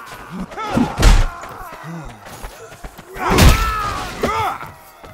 Ha!